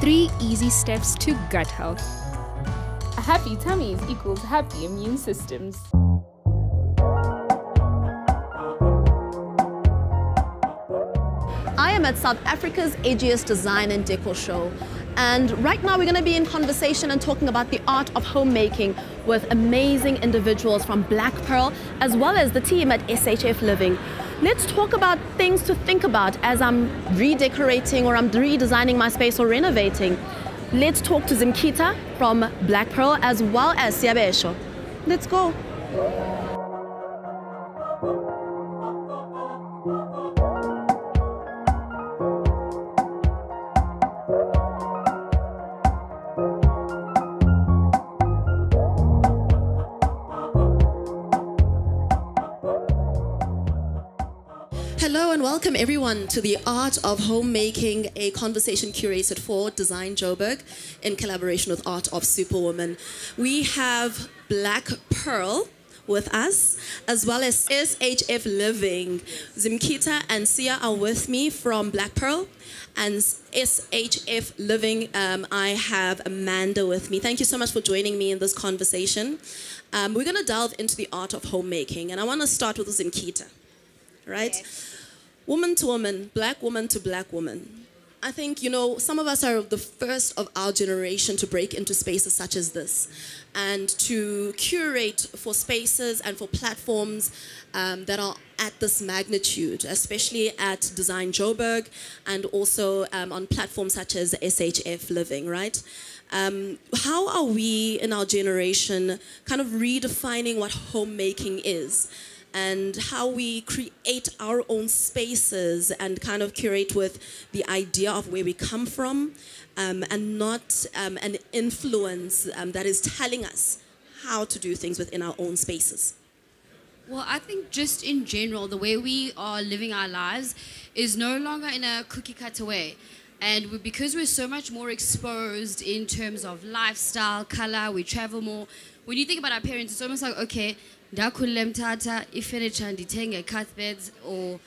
Three easy steps to gut health. A happy tummies equals happy immune systems. I am at South Africa's edgiest design and decor show. And right now we're going to be in conversation and talking about the art of homemaking with amazing individuals from Blaque Pearl as well as the team at SHF Living. Let's talk about things to think about as I'm redecorating or I'm redesigning my space or renovating. Let's talk to Zimkita from Blaque Pearl as well as Siyabesho. Let's go. Welcome everyone to the Art of Homemaking, a conversation curated for Design Joburg in collaboration with Art of Superwoman. We have Blaque Pearl with us, as well as SHF Living. Zimkita and Sia are with me from Blaque Pearl, and SHF Living, um, I have Amanda with me. Thank you so much for joining me in this conversation. Um, we're going to delve into the art of homemaking, and I want to start with Zimkita, right? Woman to woman, black woman to black woman. I think, you know, some of us are the first of our generation to break into spaces such as this and to curate for spaces and for platforms um, that are at this magnitude, especially at Design Joburg and also um, on platforms such as SHF Living, right? Um, how are we in our generation kind of redefining what homemaking is? And how we create our own spaces and kind of curate with the idea of where we come from um, and not um, an influence um, that is telling us how to do things within our own spaces. Well, I think just in general, the way we are living our lives is no longer in a cookie cutter way. And we, because we're so much more exposed in terms of lifestyle, color, we travel more. When you think about our parents, it's almost like, okay, ndakhulule mthatha ifurniture ndithenge beds or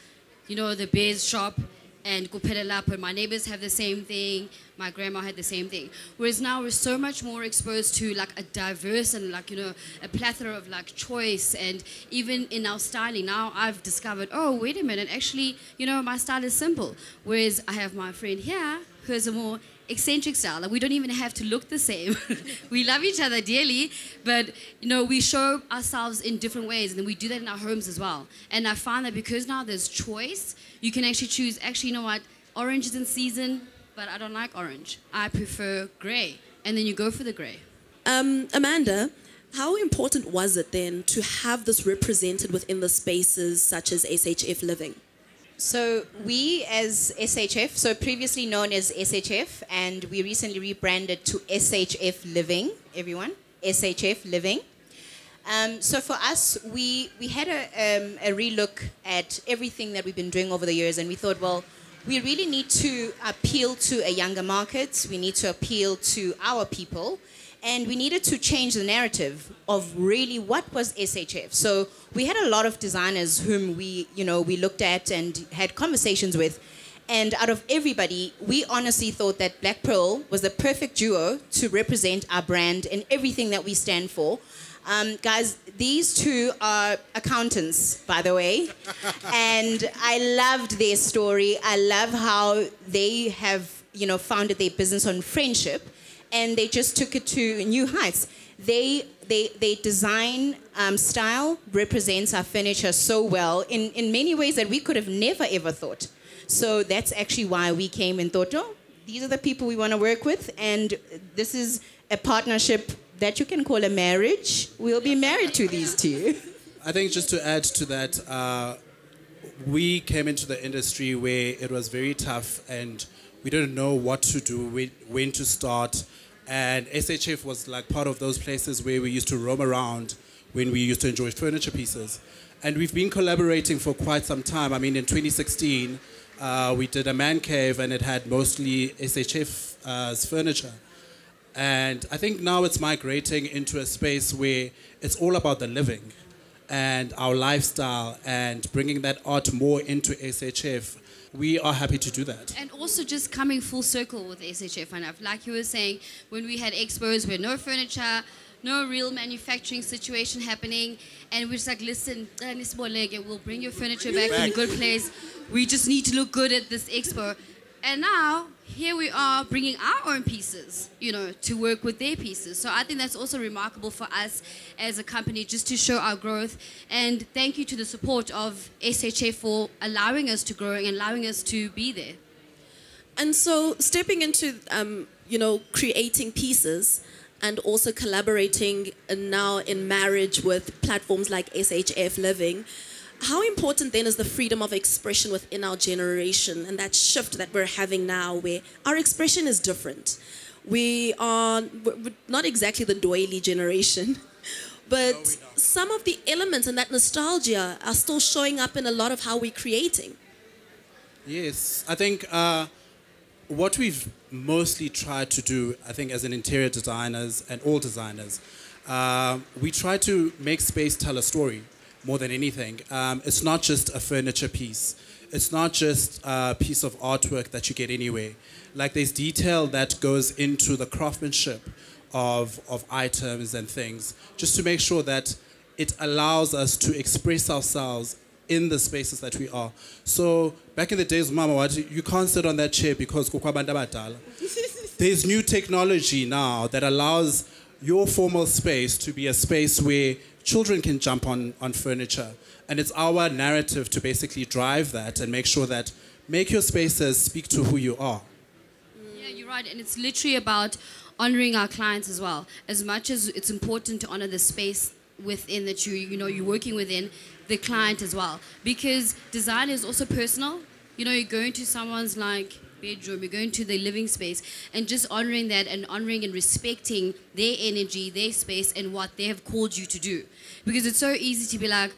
you know the bears shop and kuphela lapho my neighbors have the same thing my grandma had the same thing. Whereas now we're so much more exposed to like a diverse and like you know a plethora of like choice. And even in our styling now i've discovered oh wait a minute actually you know my style is simple. Whereas i have my friend here who has a more eccentric style. Like we don't even have to look the same. we love each other dearly, but you know we show ourselves in different ways, and we do that in our homes as well. And I find that because now there's choice, you can actually choose. Actually, you know what? Orange is in season, but I don't like orange. I prefer grey, and then you go for the grey. Um, Amanda. How important was it then to have this represented within the spaces such as SHF Living? So we as SHF, so previously known as SHF, and we recently rebranded to SHF Living, everyone, SHF Living. Um, so for us, we, we had a, um, a relook at everything that we've been doing over the years, and we thought, well, we really need to appeal to a younger market. We need to appeal to our people and we needed to change the narrative of really what was SHF. So we had a lot of designers whom we, you know, we looked at and had conversations with. And out of everybody, we honestly thought that Blaque Pearl was the perfect duo to represent our brand and everything that we stand for. Um, guys, these two are accountants, by the way. and I loved their story. I love how they have, you know, founded their business on friendship and they just took it to new heights. They they they design um, style represents our furniture so well in in many ways that we could have never ever thought. So that's actually why we came and thought, oh, these are the people we want to work with, and this is a partnership that you can call a marriage. We'll be married to these two. I think just to add to that, uh, we came into the industry where it was very tough and we didn't know what to do, when to start. And SHF was like part of those places where we used to roam around when we used to enjoy furniture pieces. And we've been collaborating for quite some time. I mean, in 2016, uh, we did a man cave and it had mostly SHF's furniture. And I think now it's migrating into a space where it's all about the living and our lifestyle and bringing that art more into SHF. we are happy to do that. And also just coming full circle with SHF enough. Like you were saying, when we had expos where no furniture, no real manufacturing situation happening, and we're just like, listen, uh, we'll bring your furniture back, in a good place. We just need to look good at this expo. And now here we are bringing our own pieces, you know, to work with their pieces. So I think that's also remarkable for us as a company just to show our growth. And thank you to the support of SHF for allowing us to grow and allowing us to be there. And so stepping into, um, you know, creating pieces and also collaborating now in marriage with platforms like SHF Living, how important then is the freedom of expression within our generation and that shift that we're having now where our expression is different? We are not exactly the doily generation, but no, some of the elements and that nostalgia are still showing up in a lot of how we're creating. Yes, I think uh, what we've mostly tried to do, I think, as an interior designers and all designers, uh, we try to make space tell a story more than anything. Um, it's not just a furniture piece. It's not just a piece of artwork that you get anywhere. Like there's detail that goes into the craftsmanship of, of items and things, just to make sure that it allows us to express ourselves in the spaces that we are. So back in the days, Mama, you can't sit on that chair because there's new technology now that allows your formal space to be a space where children can jump on, on furniture. And it's our narrative to basically drive that and make sure that make your spaces speak to who you are. Yeah, you're right. And it's literally about honoring our clients as well. As much as it's important to honor the space within that you you know you're working within, the client as well. Because design is also personal. You know, you're going to someone's like bedroom, you're going to their living space, and just honoring that and honoring and respecting their energy, their space, and what they have called you to do. Because it's so easy to be like,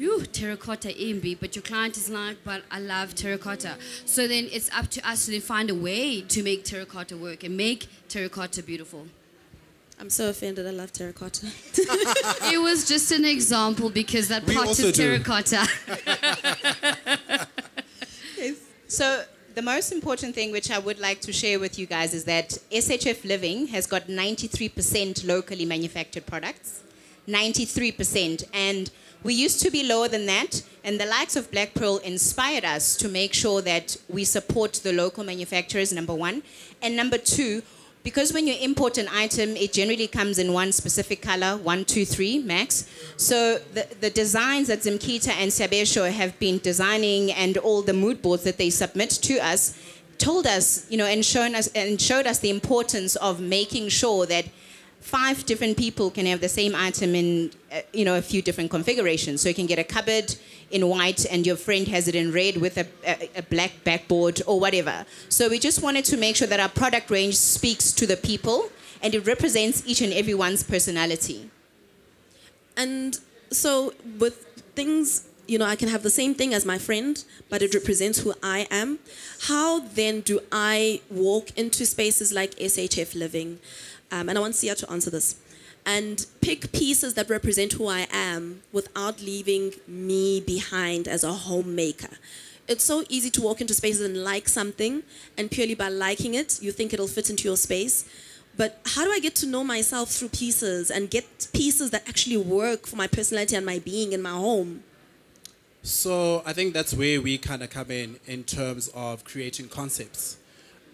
you terracotta imbi, but your client is like, but I love terracotta. So then it's up to us to find a way to make terracotta work and make terracotta beautiful. I'm so offended. I love terracotta. it was just an example because that we pot is terracotta. so the most important thing which I would like to share with you guys is that SHF Living has got 93% locally manufactured products. 93%. And we used to be lower than that, and the likes of Blaque Pearl inspired us to make sure that we support the local manufacturers, number one. And number two, because when you import an item, it generally comes in one specific color, one, two, three, max. So the, the designs that Zimkita and Siyabesho have been designing and all the mood boards that they submit to us told us, you know, and shown us and showed us the importance of making sure that five different people can have the same item in uh, you know a few different configurations. So you can get a cupboard in white and your friend has it in red with a, a, a, black backboard or whatever. So we just wanted to make sure that our product range speaks to the people and it represents each and everyone's personality. And so with things you know i can have the same thing as my friend but it represents who i am. How then do i walk into spaces like shf living um, and I want Sia to answer this. And pick pieces that represent who I am without leaving me behind as a homemaker. It's so easy to walk into spaces and like something, and purely by liking it, you think it'll fit into your space. But how do I get to know myself through pieces and get pieces that actually work for my personality and my being in my home? So I think that's where we kind of come in in terms of creating concepts.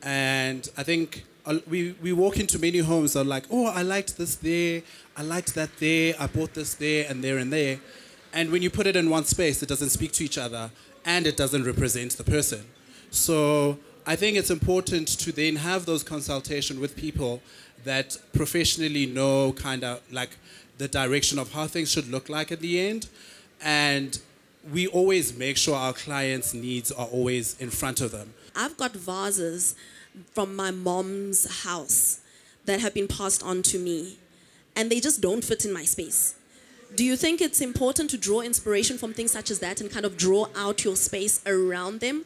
And I think we, we walk into many homes that are like, oh, I liked this there, I liked that there, I bought this there and there and there. And when you put it in one space, it doesn't speak to each other and it doesn't represent the person. So I think it's important to then have those consultation with people that professionally know kind of like the direction of how things should look like at the end. And we always make sure our clients' needs are always in front of them. I've got vases from my mom's house that have been passed on to me, and they just don't fit in my space. Do you think it's important to draw inspiration from things such as that and kind of draw out your space around them?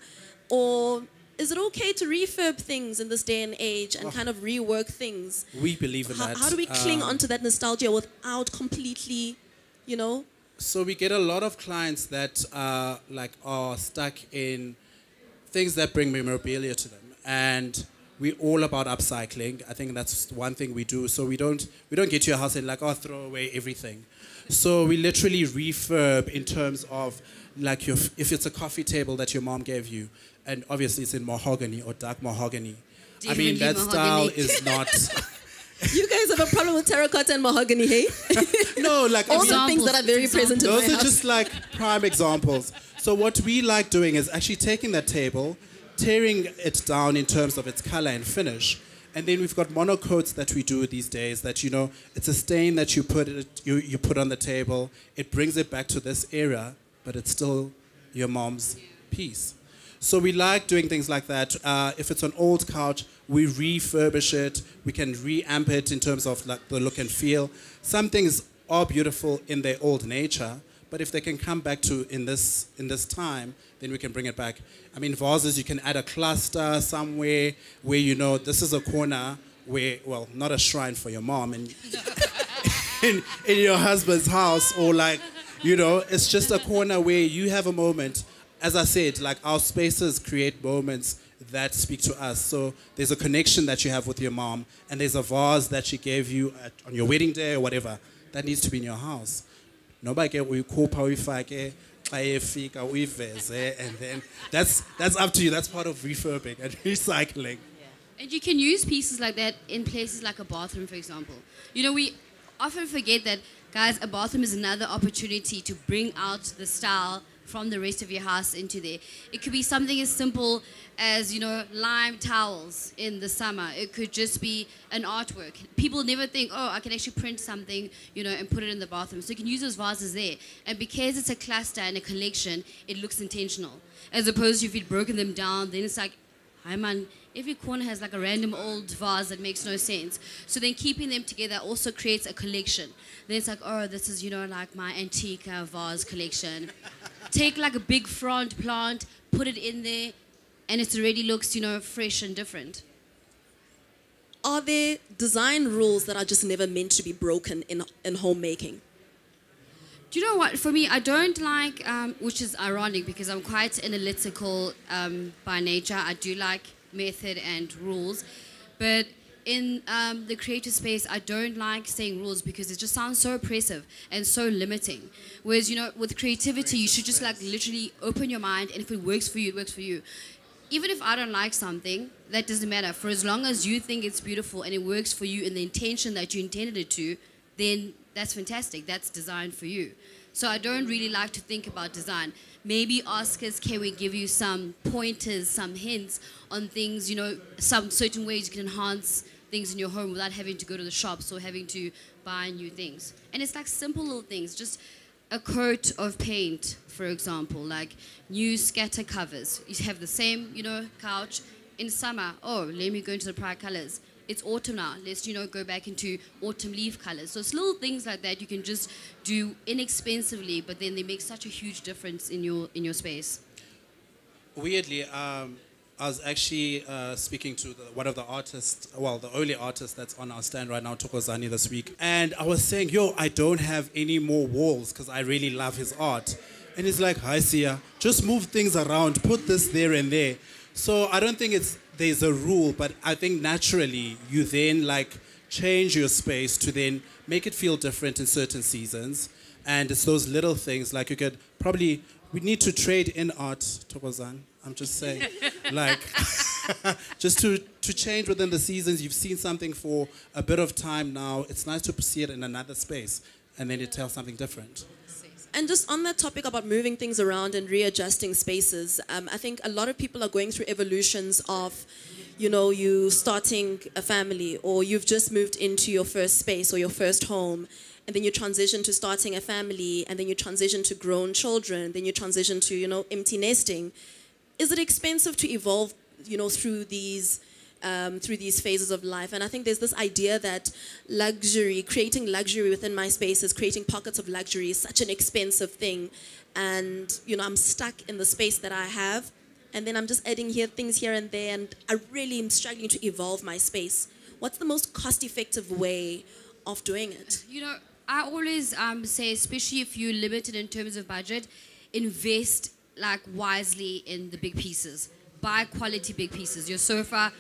Or is it okay to refurb things in this day and age and oh. kind of rework things? We believe in how, that. How do we cling um, onto that nostalgia without completely, you know? So we get a lot of clients that like are stuck in things that bring memorabilia to them. And we're all about upcycling. I think that's one thing we do. So we don't we don't get to your house and like, oh, throw away everything. So we literally refurb in terms of like your, if it's a coffee table that your mom gave you, and obviously it's in mahogany or dark mahogany. I mean, Definitely that style is not. You guys have a problem with terracotta and mahogany, hey? no, like All the things that are very present in my Those are house. just like prime examples. So what we like doing is actually taking that table, tearing it down in terms of its color and finish, and then we've got monocoats that we do these days. That you know, it's a stain that you put it, you you put on the table. It brings it back to this era, but it's still your mom's piece. So we like doing things like that. Uh, if it's an old couch, we refurbish it. We can reamp it in terms of like the look and feel. Some things are beautiful in their old nature, but if they can come back to in this in this time, then we can bring it back. I mean, vases you can add a cluster somewhere where you know this is a corner where well, not a shrine for your mom and in, in your husband's house or like you know it's just a corner where you have a moment. As i said like our spaces create moments that speak to us. So there's a connection that you have with your mom and there's a vase that she gave you at, on your wedding day or whatever that needs to be in your house. Noba ke uyikhupha uyifake xa uyiveze and then that's that's up to you. That's part of refurbing and recycling. And you can use pieces like that in places like a bathroom, for example. You know, we often forget that, guys, a bathroom is another opportunity to bring out the style from the rest of your house into there. It could be something as simple as, you know, lime towels in the summer. It could just be an artwork. People never think, oh, I can actually print something, you know, and put it in the bathroom. So you can use those vases there. And because it's a cluster and a collection, it looks intentional. As opposed to if you'd broken them down, then it's like, Hi man, every corner has like a random old vase that makes no sense. So then keeping them together also creates a collection. Then it's like, oh, this is, you know, like my antique uh, vase collection. Take like a big frond plant, put it in there, and it already looks, you know, fresh and different. Are there design rules that are just never meant to be broken in, in homemaking? Do you know what? For me, I don't like, um, which is ironic because I'm quite analytical um, by nature. I do like method and rules, but in um, the creative space, I don't like saying rules because it just sounds so oppressive and so limiting. Whereas, you know, with creativity, you should just like literally open your mind, and if it works for you, it works for you. Even if I don't like something, that doesn't matter. For as long as you think it's beautiful and it works for you in the intention that you intended it to, then that's fantastic. That's designed for you. So I don't really like to think about design. Maybe ask us, can we give you some pointers, some hints on things, you know, some certain ways you can enhance things in your home without having to go to the shops or having to buy new things. And it's like simple little things, just a coat of paint, for example, like new scatter covers. You have the same, you know, couch in summer. Oh, let me go into the bright colors. It's autumn now. Let's, you know, go back into autumn leaf colors. So it's little things like that you can just do inexpensively, but then they make such a huge difference in your in your space. weirdly, um, I was actually uh, speaking to the, one of the artists, well, the only artist that's on our stand right now, Tokozani, this week. And I was saying, yo, I don't have any more walls because I really love his art. And he's like, hi, Sia, just move things around, put this there and there. So I don't think it's there's a rule, but I think naturally you then like change your space to then make it feel different in certain seasons. And it's those little things like you could probably we need to trade in art, Tokozan. I'm just saying, like, just to to change within the seasons. You've seen something for a bit of time now. It's nice to see it in another space, and then it tells something different. And just on that topic about moving things around and readjusting spaces, um, I think a lot of people are going through evolutions of, you know, you starting a family or you've just moved into your first space or your first home, and then you transition to starting a family, and then you transition to grown children, then you transition to, you know, empty nesting. Is it expensive to evolve, you know, through these? Um, through these phases of life. And I think there's this idea that luxury, creating luxury within my spaces, creating pockets of luxury is such an expensive thing. And, you know, I'm stuck in the space that I have. And then I'm just adding here things here and there. And I really am struggling to evolve my space. What's the most cost effective way of doing it? You know, I always um, say, especially if you're limited in terms of budget, invest like wisely in the big pieces. buy quality big pieces. Your sofa,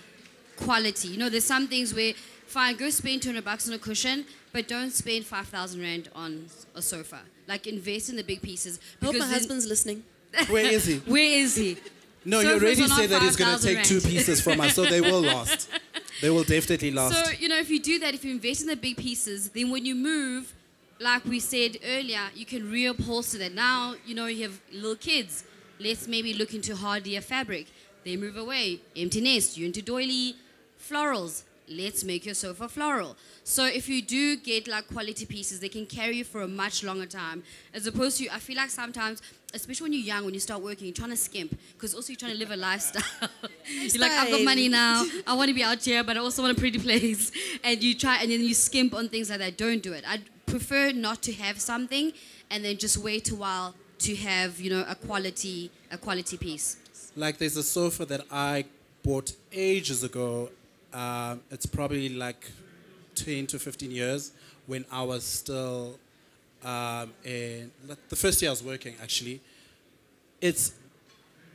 quality. You know, there's some things where, fine, go spend 200 bucks on a cushion, but don't spend 5,000 rand on a sofa. Like, invest in the big pieces. I hope my husband's listening. Where is he? Where is he? No, you already are said that he's going to 5,000 take two pieces from us, so they will last. They will definitely last. So, you know, if you do that, if you invest in the big pieces, then when you move, like we said earlier, you can reupholster that. Now, you know, you have little kids. Let's maybe look into hardier fabric. They move away. Empty nest, you into doily, florals. Let's make your sofa floral. So if you do get like quality pieces, they can carry you for a much longer time. As opposed to, I feel like sometimes, especially when you're young, when you start working, you're trying to skimp because also you're trying to live a lifestyle. you're like, I've got money now. I want to be out here, but I also want a pretty place. And you try, and then you skimp on things like that. Don't do it. I'd prefer not to have something, and then just wait a while to have, you know, a quality, a quality piece. Like there's a sofa that I bought ages ago. Um, it's probably like 10 to 15 years when I was still um, in the first year I was working actually. It's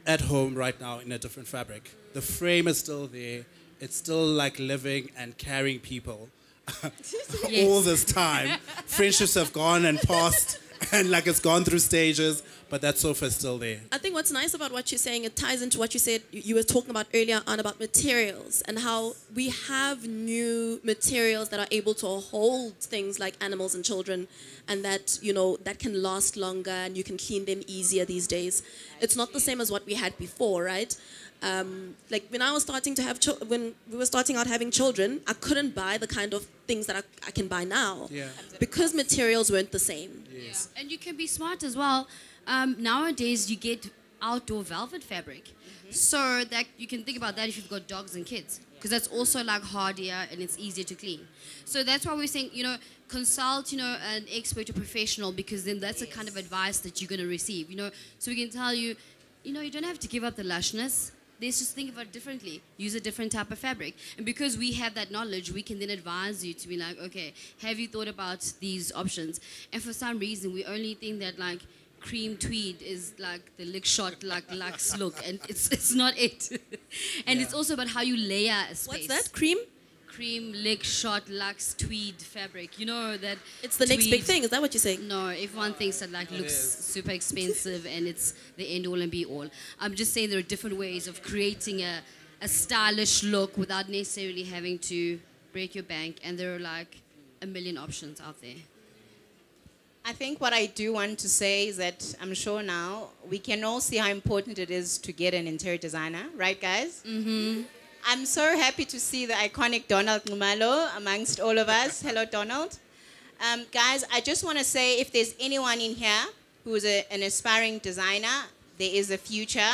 at home right now in a different fabric. The frame is still there. It's still like living and carrying people all this time. Friendships have gone and passed and like it's gone through stages, but that sofa is still there. I think what's nice about what you're saying, it ties into what you said you you were talking about earlier on about materials and how we have new materials that are able to hold things like animals and children and that, you know, that can last longer and you can clean them easier these days. It's not the same as what we had before, right? Um, like when I was starting to have, chil- when we were starting out having children, I couldn't buy the kind of things that I, I can buy now Yeah. because materials weren't the same. Yes. And you can be smart as well. Um, nowadays, you get outdoor velvet fabric. So that you can think about that if you've got dogs and kids. Because that's also like hardier and it's easier to clean. So that's why we're saying, you know, consult, you know, an expert or professional because then that's the kind of advice that you're going to receive, you know. So we can tell you, you know, you don't have to give up the lushness. Let's just think about it differently. Use a different type of fabric. And because we have that knowledge, we can then advise you to be like, okay, have you thought about these options? And for some reason, we only think that like cream tweed is like the lick shot, like luxe look, and it's it's not it. and it's also about how you layer a space. What's that? Cream? Cream lick shot luxe tweed fabric. You know that. It's the next big thing. Is that what you're saying? no, everyone thinks that like looks is. super expensive and it's the end all and be all. I'm just saying there are different ways of creating a, a stylish look without necessarily having to break your bank, and there are like a million options out there. I think what I do want to say is that I'm sure now we can all see how important it is to get an interior designer, right, guys? Mm-hmm. I'm so happy to see the iconic Donald Ngumalo amongst all of us. Hello, Donald. Um, guys, I just want to say if there's anyone in here who is a, an aspiring designer, there is a future.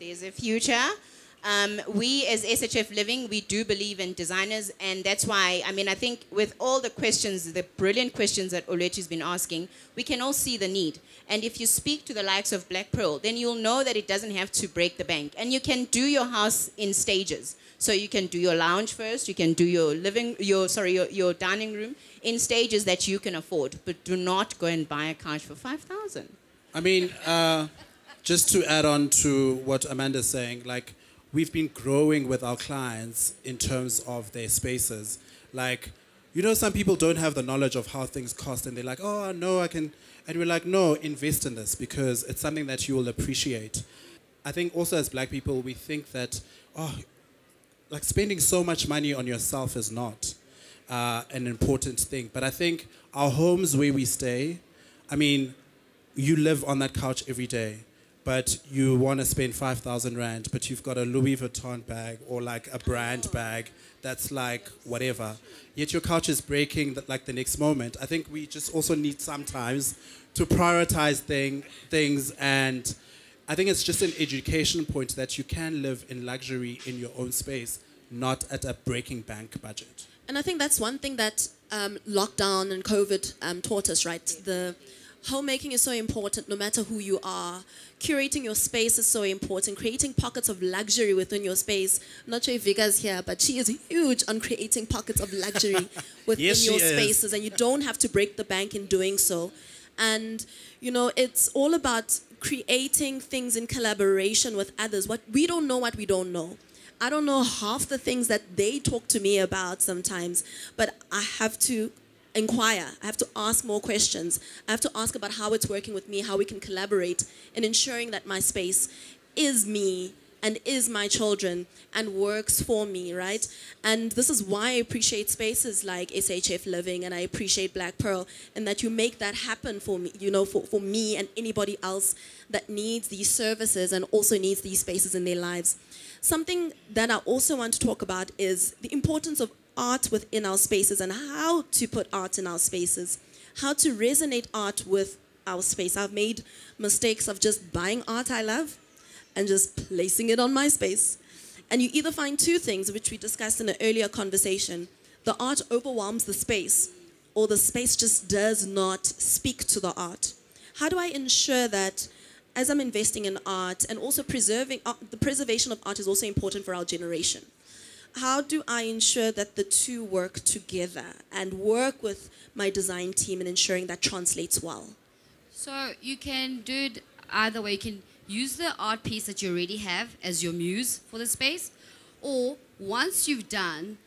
There's a future. Um, we as SHF Living, we do believe in designers, and that's why, I mean, I think with all the questions, the brilliant questions that Olechi's been asking, we can all see the need. And if you speak to the likes of Blaque Pearl, then you'll know that it doesn't have to break the bank. And you can do your house in stages. So you can do your lounge first, you can do your living, your sorry, your, your dining room in stages that you can afford. But do not go and buy a couch for five thousand. I mean, uh, just to add on to what Amanda's saying, like we've been growing with our clients in terms of their spaces. Like, you know, some people don't have the knowledge of how things cost, and they're like, "Oh, no, I can," and we're like, "No, invest in this because it's something that you will appreciate." I think also as Black people, we think that, oh, like spending so much money on yourself is not uh, an important thing. But I think our homes where we stay, I mean, you live on that couch every day, but you want to spend 5,000 Rand, but you've got a Louis Vuitton bag or like a brand bag that's like whatever. Yet your couch is breaking th- like the next moment. I think we just also need sometimes to prioritize thing, things and I think it's just an education point that you can live in luxury in your own space, not at a breaking bank budget. And I think that's one thing that um, lockdown and COVID um, taught us, right? The homemaking is so important no matter who you are. Curating your space is so important. Creating pockets of luxury within your space. I'm not sure if Vika's here, but she is huge on creating pockets of luxury within Yes, your is. spaces, and you don't have to break the bank in doing so. And you know, it's all about creating things in collaboration with others. What we don't know what we don't know. I don't know half the things that they talk to me about sometimes, but I have to inquire. I have to ask more questions. I have to ask about how it's working with me, how we can collaborate in ensuring that my space is me and is my children and works for me, right? And this is why I appreciate spaces like SHF Living and I appreciate Blaque Pearl and that you make that happen for me, you know, for, for me and anybody else that needs these services and also needs these spaces in their lives. Something that I also want to talk about is the importance of art within our spaces and how to put art in our spaces, how to resonate art with our space. I've made mistakes of just buying art I love and just placing it on my space. And you either find two things, which we discussed in an earlier conversation the art overwhelms the space, or the space just does not speak to the art. How do I ensure that as I'm investing in art and also preserving art, the preservation of art is also important for our generation? How do I ensure that the two work together and work with my design team in ensuring that translates well? So you can do it either way. You can use the art piece that you already have as your muse for the space, or once you've done,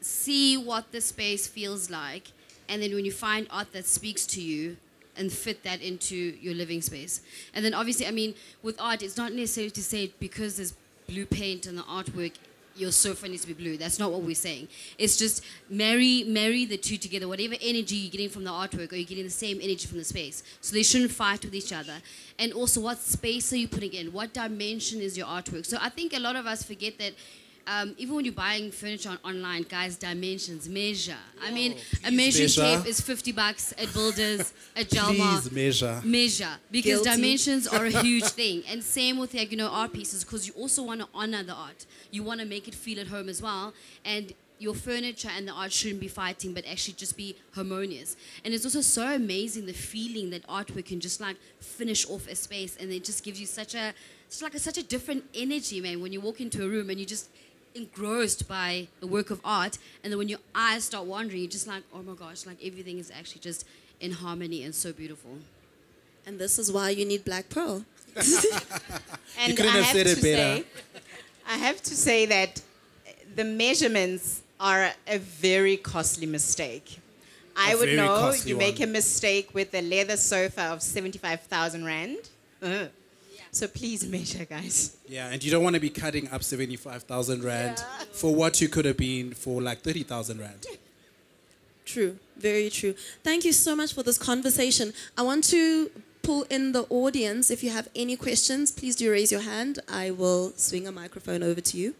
see what the space feels like, and then when you find art that speaks to you, and fit that into your living space. And then obviously, I mean, with art, it's not necessary to say because there's blue paint on the artwork, your sofa needs to be blue. That's not what we're saying. It's just marry marry the two together. Whatever energy you're getting from the artwork, or you're getting the same energy from the space. So they shouldn't fight with each other. And also, what space are you putting in? What dimension is your artwork? So I think a lot of us forget that. Um, even when you're buying furniture on, online, guys, dimensions, measure. I mean, a measuring measure. tape is 50 bucks at Builders, at Jalmar Please measure. measure because Guilty. dimensions are a huge thing and same with like you know art pieces because you also want to honor the art you want to make it feel at home as well and your furniture and the art shouldn't be fighting but actually just be harmonious and it's also so amazing the feeling that artwork can just like finish off a space and it just gives you such a it's like a, such a different energy man when you walk into a room and you just engrossed by a work of art and then when your eyes start wandering you're just like oh my gosh like everything is actually just in harmony and so beautiful And this is why you need Blaque Pearl. And couldn't I have have said to it better. say, I have to say that the measurements are a very costly mistake. I A would know costly you make a mistake with a leather sofa of 75,000 rand. Uh. So please measure, guys. Yeah, and you don't want to be cutting up 75,000 Rand for what you could have been for like 30,000 Rand. True, very true. Thank you so much for this conversation. I want to pull in the audience. If you have any questions, please do raise your hand. I will swing a microphone over to you.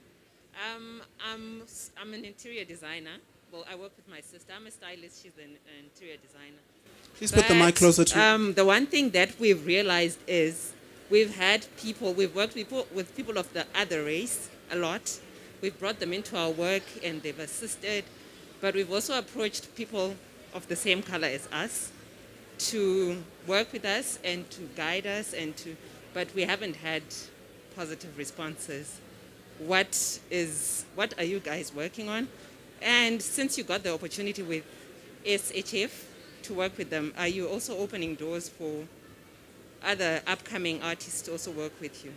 Um, I'm, s- I'm an interior designer. Well, I work with my sister. I'm a stylist. She's an, an interior designer. Please put the mic closer to you. Um, the one thing that we've realized is we've had people, we've worked with people, with people of the other race a lot. We've brought them into our work and they've assisted. But we've also approached people of the same color as us to work with us and to guide us and to, but we haven't had positive responses. What is, what are you guys working on? And since you got the opportunity with SHF to work with them, are you also opening doors for other upcoming artists also work with you?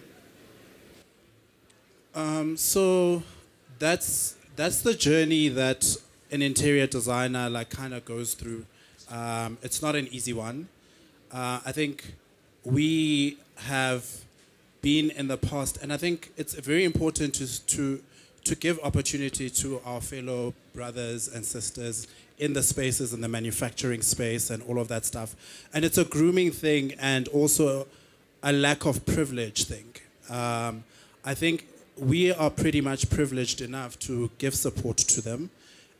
Um, so that's that's the journey that an interior designer like kind of goes through. Um, it's not an easy one. Uh, I think we have been in the past, and I think it's very important to to to give opportunity to our fellow brothers and sisters in the spaces in the manufacturing space and all of that stuff. And it's a grooming thing and also a lack of privilege thing. Um, I think we are pretty much privileged enough to give support to them.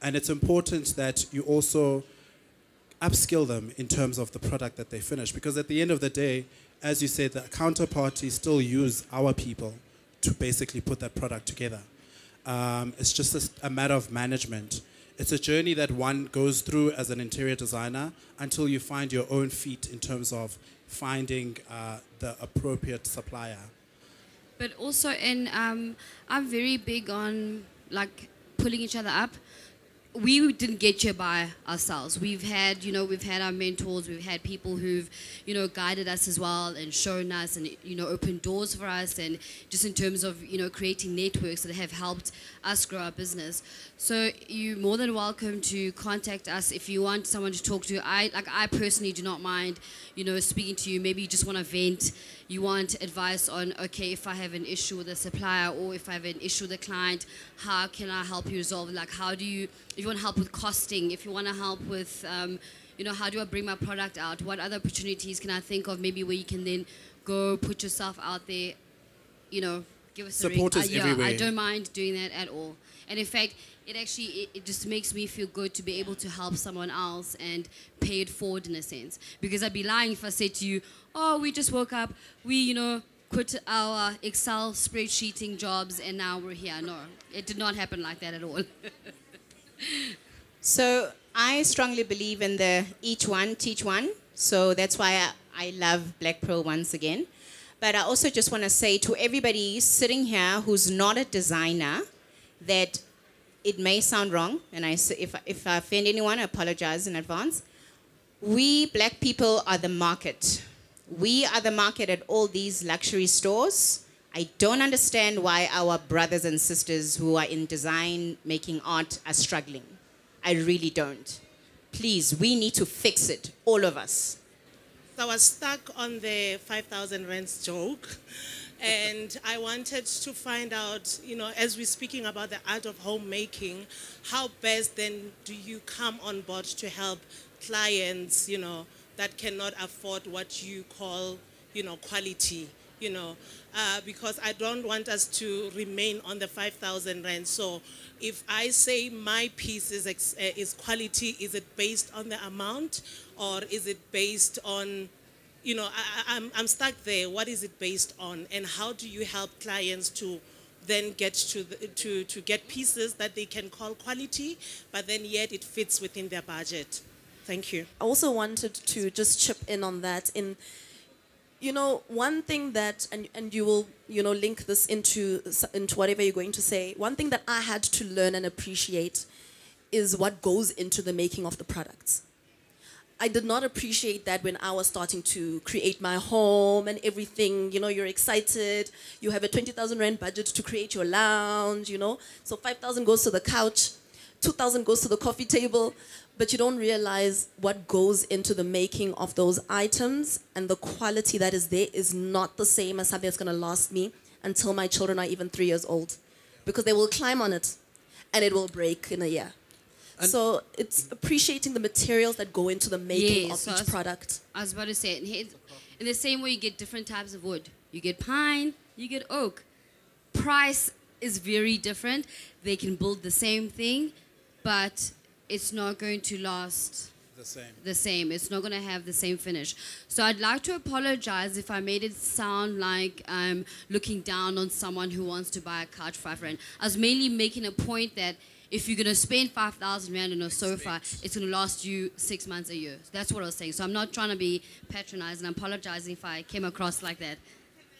And it's important that you also upskill them in terms of the product that they finish. Because at the end of the day, as you said, the counterparties still use our people to basically put that product together. Um, it's just a matter of management. It's a journey that one goes through as an interior designer until you find your own feet in terms of finding uh, the appropriate supplier. But also, in um, I'm very big on like pulling each other up. We didn't get here by ourselves. We've had, you know, we've had our mentors, we've had people who've, you know, guided us as well and shown us and, you know, opened doors for us and just in terms of, you know, creating networks that have helped us grow our business. So you're more than welcome to contact us if you want someone to talk to. I, like, I personally do not mind, you know, speaking to you. Maybe you just want to vent. You want advice on, okay, if I have an issue with a supplier or if I have an issue with a client, how can I help you resolve? Like, how do you, if you want help with costing, if you want to help with, um, you know, how do I bring my product out? What other opportunities can I think of maybe where you can then go put yourself out there, you know, give us Support a us ring. Uh, yeah, I don't mind doing that at all. And in fact, it actually it, it just makes me feel good to be able to help someone else and pay it forward in a sense. Because I'd be lying if I said to you, "Oh, we just woke up, we you know quit our Excel spreadsheeting jobs, and now we're here." No, it did not happen like that at all. So I strongly believe in the each one, teach one. So that's why I, I love Blaque Pearl once again. But I also just want to say to everybody sitting here who's not a designer that it may sound wrong, and I, if, if I offend anyone, I apologize in advance. We black people are the market. We are the market at all these luxury stores. I don't understand why our brothers and sisters who are in design, making art, are struggling. I really don't. Please, we need to fix it, all of us. I was stuck on the 5,000 rents joke. And I wanted to find out, you know, as we're speaking about the art of homemaking, how best then do you come on board to help clients, you know, that cannot afford what you call, you know, quality, you know, uh, because I don't want us to remain on the 5,000 rent. So if I say my piece is, uh, is quality, is it based on the amount or is it based on, you know, I, I- I'm, I'm stuck there. What is it based on? And how do you help clients to then get to, the, to, to get pieces that they can call quality, but then yet it fits within their budget? Thank you. I also wanted to just chip in on that. In, you know, one thing that, and, and you will, you know, link this into into whatever you're going to say. One thing that I had to learn and appreciate is what goes into the making of the products. I did not appreciate that when I was starting to create my home and everything. You know, you're excited. You have a 20,000 rand budget to create your lounge, you know. So 5,000 goes to the couch, 2,000 goes to the coffee table, but you don't realize what goes into the making of those items and the quality that is there is not the same as something that's going to last me until my children are even three years old because they will climb on it and it will break in a year. So it's appreciating the materials that go into the making Yeah, of so each it's- product. I was about to say, and in the same way you get different types of wood. You get pine, you get oak. Price is very different. They can build the same thing, but it's not going to last The same. the same. It's not going to have the same finish. So I'd like to apologize if I made it sound like I'm looking down on someone who wants to buy a couch for five rand. I was mainly making a point that if you're going to spend 5,000 rand on a sofa, it's going to last you six months a year. That's what I was saying. So I'm not trying to be patronizing. I'm apologizing if I came across like that.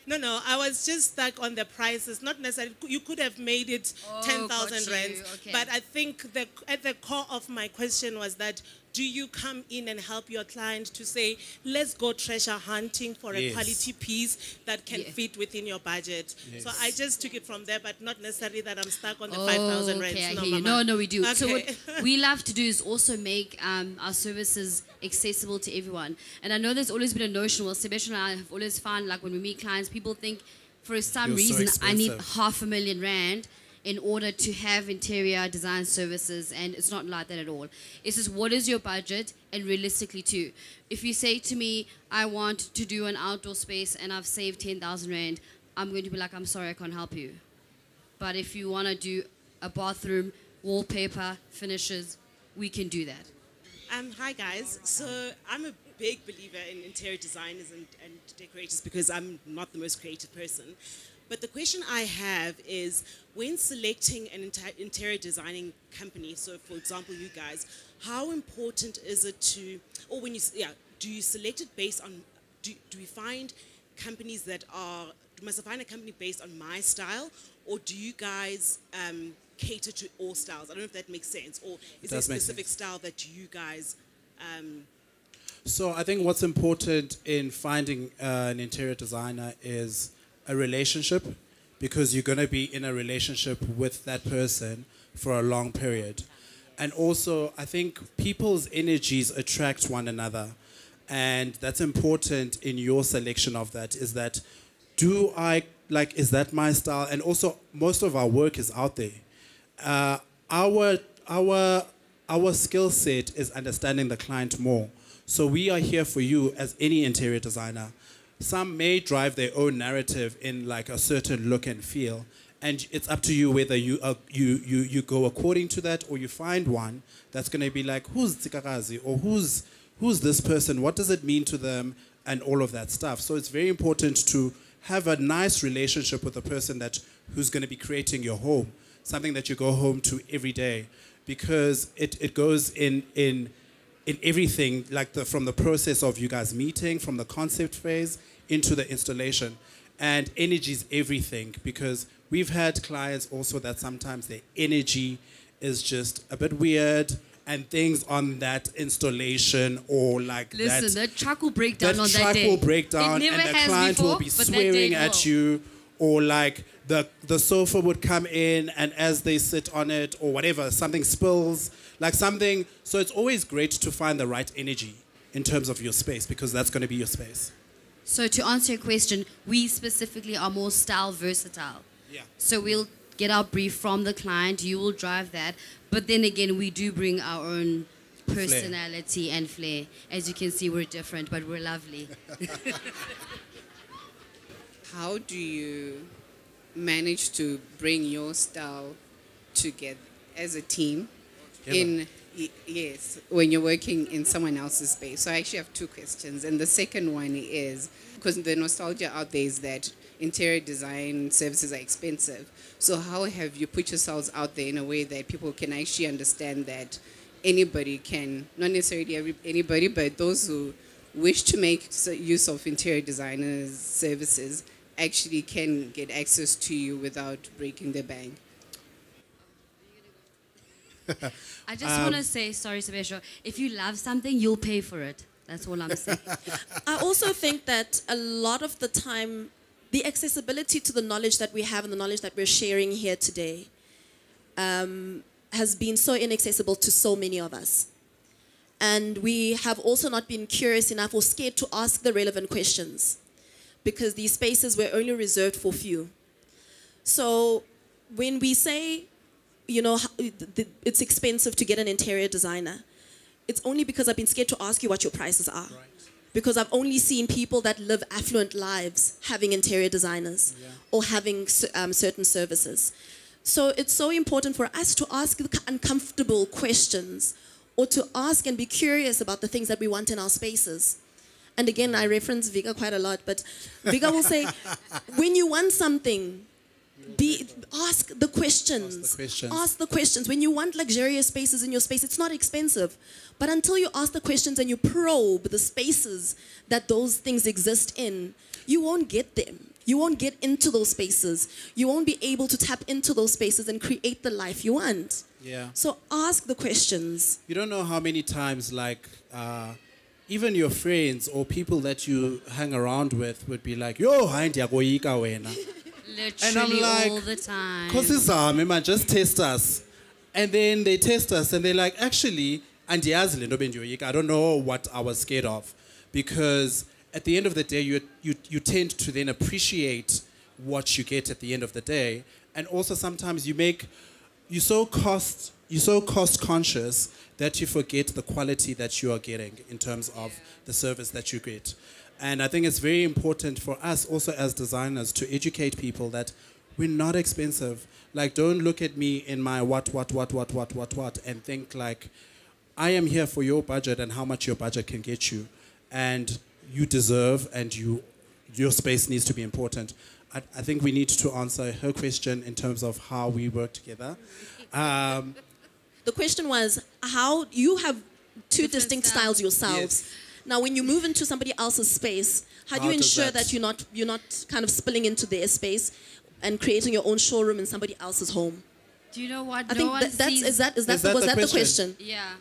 No, no, I was just stuck on the prices. Not necessarily, you could have made it Oh, 10,000 got you, rands. okay. But I think the, at the core of my question was that do you come in and help your client to say, let's go treasure hunting for a quality piece that can Yeah. fit within your budget? So I just took it from there, but not necessarily that I'm stuck on the Oh, 5,000 rands. okay, I no, hear you. No, no, we do. So what we love to do is also make um, our services accessible to everyone. And I know there's always been a notion. Well, Sebastian and I have always found like when we meet clients, people think for some You're so reason I need half a million rand in order to have interior design services, and it's not like that at all. It's just what is your budget, and realistically too. If you say to me, I want to do an outdoor space and I've saved ten thousand rand, I'm going to be like, I'm sorry, I can't help you. But if you want to do a bathroom, wallpaper, finishes, we can do that. Um, hi guys. So I'm a big believer in interior designers and, and decorators because I'm not the most creative person. But the question I have is when selecting an interior designing company, so for example, you guys, how important is it to, or when you, yeah, do you select it based on, do, do we find companies that are, must I find a company based on my style, or do you guys um, cater to all styles. I don't know if that makes sense, or is there a specific style that you guys? Um, So I think what's important in finding uh, an interior designer is a relationship, because you're going to be in a relationship with that person for a long period. And also, I think people's energies attract one another. And that's important in your selection of that is that do I, like, is that my style? And also, most of our work is out there. Uh, our, our, our skill set is understanding the client more. So we are here for you as any interior designer. Some may drive their own narrative in like a certain look and feel, and it's up to you whether you uh, you, you you go according to that or you find one that's going to be like who's Tsikakazi or who's who's this person? What does it mean to them? And all of that stuff. So it's very important to have a nice relationship with the person that who's going to be creating your home, something that you go home to every day, because it, it goes in in in everything, like the, from the process of you guys meeting, from the concept phase into the installation. And energy is everything because we've had clients also that sometimes their energy is just a bit weird and things on that installation or like Listen, that, the truck will break down that on that day. will break down and the client before, will be but that day swearing at will. you or like the the sofa would come in and as they sit on it or whatever something spills like something so it's always great to find the right energy in terms of your space because that's going to be your space So to answer your question, we specifically are more style versatile. Yeah. So we'll get our brief from the client, you will drive that, but then again we do bring our own personality and flair. As you can see, we're different, but we're lovely. How do you manage to bring your style together as a team? In yes, when you're working in someone else's space. So I actually have two questions, and the second one is because the nostalgia out there is that interior design services are expensive. So how have you put yourselves out there in a way that people can actually understand that anybody can, not necessarily every, anybody, but those who wish to make use of interior designers services actually can get access to you without breaking the bank. I just Um, want to say, sorry, Sebastian, if you love something, you'll pay for it. That's all I'm saying. I also think that a lot of the time, the accessibility to the knowledge that we have and the knowledge that we're sharing here today um, has been so inaccessible to so many of us. And we have also not been curious enough or scared to ask the relevant questions because these spaces were only reserved for few. So when we say, you know, h- th- th- it's expensive to get an interior designer, it's only because I've been scared to ask you what your prices are. Because I've only seen people that live affluent lives having interior designers or having um, certain services. So it's so important for us to ask the uncomfortable questions or to ask and be curious about the things that we want in our spaces. And again, I reference Vika quite a lot, but Vika will say, when you want something, be ask the questions. Ask the questions. Ask the questions. When you want luxurious spaces in your space, it's not expensive. But until you ask the questions and you probe the spaces that those things exist in, you won't get them. You won't get into those spaces. You won't be able to tap into those spaces and create the life you want. yeah So ask the questions. you don't know how many times like uh, even your friends or people that you hang around with would be like yo hayi ndiyakoyika wena Literally like, all the time. Because izame man, just test us. And then they test us and they're like, actually, andiyazi le nto bendiyoyika. I don't know what I was scared of. Because at the end of the day, you, you, you tend to then appreciate what you get at the end of the day. And also sometimes you make, you're so cost, you're so cost conscious that you forget the quality that you are getting in terms of the service that you get. And I think it's very important for us also as designers to educate people that we're not expensive. Like, don't look at me in my what, what, what, what, what, what, what, and think like, I am here for your budget and how much your budget can get you. And you deserve and you, your space needs to be important. I, I think we need to answer her question in terms of how we work together. Um, The question was how you have two Different distinct styles. styles yourselves. Now, when you move into somebody else's space, how do you ensure that- that, you're not you're not kind of spilling into their space and creating your own showroom in somebody else's home? Do Do you know what? I no think one that, that's sees. is that is that, Is that was the that the question? question? yeah.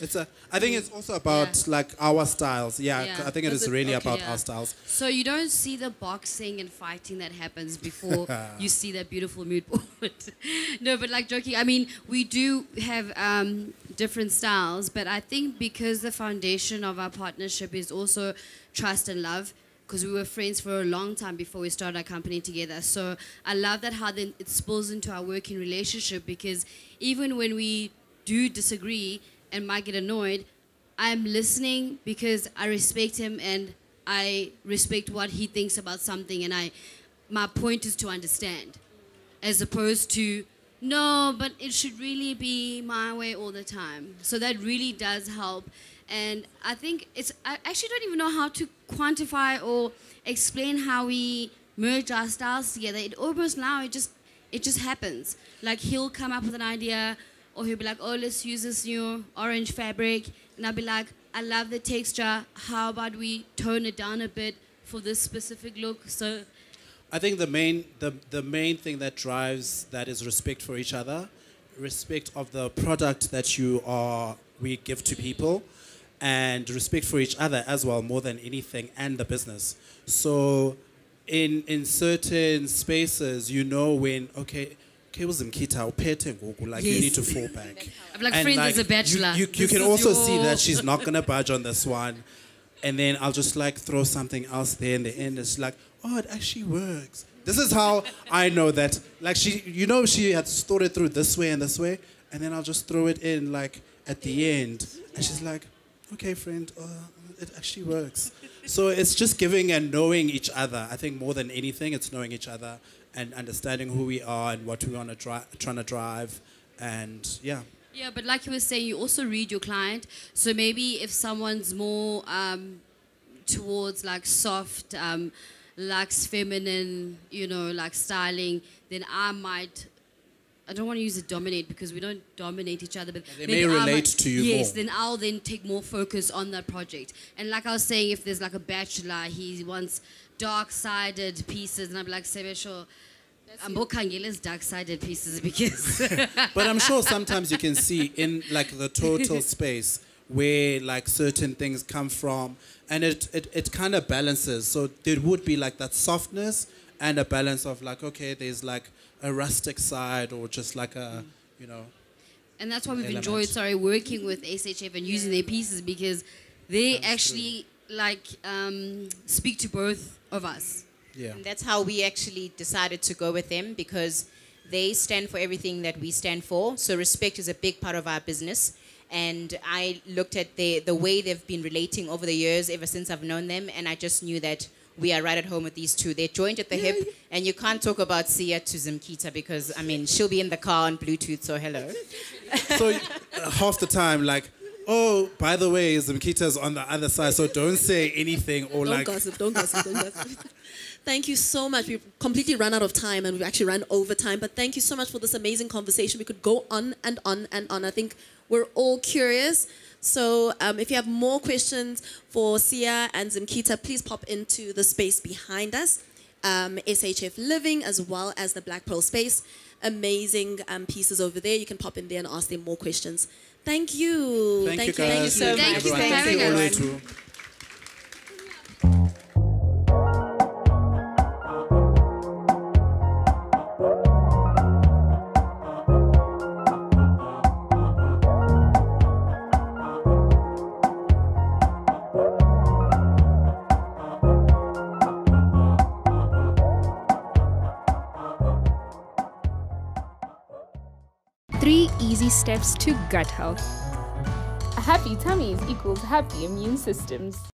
It's a. I think it's also about Yeah. like our styles. Yeah, Yeah. I think it is it- really okay, about yeah. our styles. So you don't see the boxing and fighting that happens before you see that beautiful mood board. no, but like joking, I mean, we do have um, different styles, but I think because the foundation of our partnership is also trust and love, because we were friends for a long time before we started our company together. So I love that how then it spills into our working relationship because even when we do disagree and might get annoyed, I'm listening because I respect him and I respect what he thinks about something and I my point is to understand. As opposed to no but it should really be my way all the time. So that really does help. And i think it's i actually don't even know how to quantify or explain how we merge our styles together. It almost now it just it just happens. Like he'll come up with an idea or he'll be like oh let's use this new orange fabric. And i'll be like i love the texture. How about we tone it down a bit for this specific look? So I think the main the, the main thing that drives that is respect for each other, respect of the product that you are we give to people, and respect for each other as well more than anything and the business. So in in certain spaces you know when okay uzimkhitha uphethe ngoku like you need to fall back. I'm like, And, friends like, as a bachelor. You, you, you can is also see that she's not gonna budge on this one. And then I'll just like throw something else there in the end. It's like, oh, it actually works. This is how I know that. Like she, you know, she had thought it through this way and this way, and then I'll just throw it in like at the end, and she's like, okay, friend, uh, it actually works. So it's just giving and knowing each other. I think more than anything, it's knowing each other and understanding who we are and what we want to trying to drive, and yeah. Yeah, but like you were saying, you also read your client. So maybe if someone's more um, towards like soft, um, luxe, feminine, you know, like styling, then I might. I don't want to use it dominate because we don't dominate each other, but They maybe may relate might- to you Yes, more. then I'll then take more focus on that project. And like I was saying, if there's like a bachelor, he wants dark-sided pieces, and I'm like, Siyabesho, I'm his dark-sided pieces because but I'm sure sometimes you can see in like the total space where like certain things come from and it, it, it kind of balances. So there would be like that softness and a balance of like, okay, there's like a rustic side or just like a, you know, And that's why we've element. enjoyed, sorry, working with SHF and using their pieces because they actually like um, speak to both of us. yeah. And that's how we actually decided to go with them because they stand for everything that we stand for. So respect is a big part of our business. And I looked at the, the way they've been relating over the years, ever since I've known them, and I just knew that we are right at home with these two. They're joined at the hip, and you can't talk about Sia to Zimkita because, I mean, she'll be in the car on Bluetooth, so hello. So uh, half the time, like, oh, by the way, Zimkita's on the other side, so don't say anything or Don't like. gossip, don't gossip, don't gossip. Thank you so much. We've completely run out of time and we've actually run over time. But thank you so much for this amazing conversation. We could go on and on and on. I think we're all curious. So um, if you have more questions for Sia and Zimkita, please pop into the space behind us. Um, SHF Living as well as the Blaque Pearl Space. Amazing um, pieces over there. You can pop in there and ask them more questions. Thank you. Thank, you guys. Thank you so Thank much. you for everyone. having Thank us. you, steps to gut health. A happy tummy equals happy immune systems.